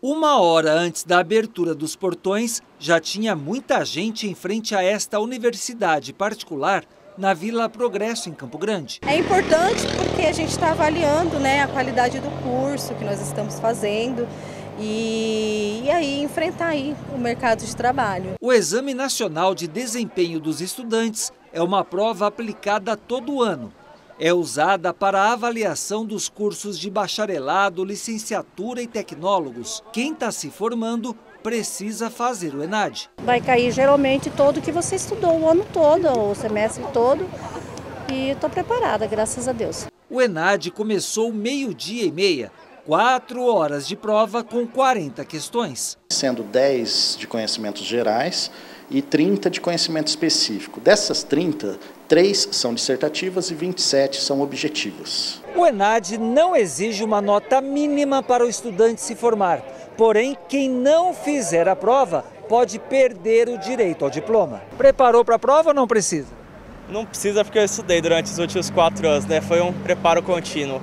Uma hora antes da abertura dos portões, já tinha muita gente em frente a esta universidade particular na Vila Progresso, em Campo Grande. É importante porque a gente está avaliando né, a qualidade do curso que nós estamos fazendo e, e aí enfrentar aí o mercado de trabalho. O Exame Nacional de Desempenho dos Estudantes é uma prova aplicada todo ano é usada para a avaliação dos cursos de bacharelado, licenciatura e tecnólogos. Quem está se formando precisa fazer o ENAD. Vai cair geralmente todo que você estudou o ano todo, o semestre todo, e estou preparada, graças a Deus. O ENAD começou meio-dia e meia, quatro horas de prova com 40 questões. Sendo 10 de conhecimentos gerais e 30 de conhecimento específico. Dessas 30, 3 são dissertativas e 27 são objetivas. O ENAD não exige uma nota mínima para o estudante se formar. Porém, quem não fizer a prova pode perder o direito ao diploma. Preparou para a prova ou não precisa? Não precisa porque eu estudei durante os últimos quatro anos, né? Foi um preparo contínuo.